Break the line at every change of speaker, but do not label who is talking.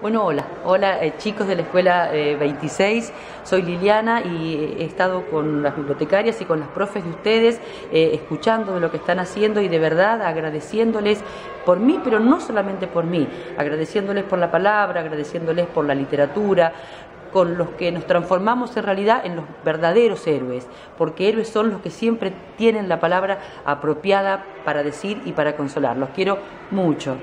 Bueno, hola, hola eh, chicos de la escuela eh, 26, soy Liliana y eh, he estado con las bibliotecarias y con las profes de ustedes, eh, escuchando de lo que están haciendo y de verdad agradeciéndoles por mí, pero no solamente por mí, agradeciéndoles por la palabra, agradeciéndoles por la literatura, con los que nos transformamos en realidad en los verdaderos héroes, porque héroes son los que siempre tienen la palabra apropiada para decir y para consolar. Los quiero mucho.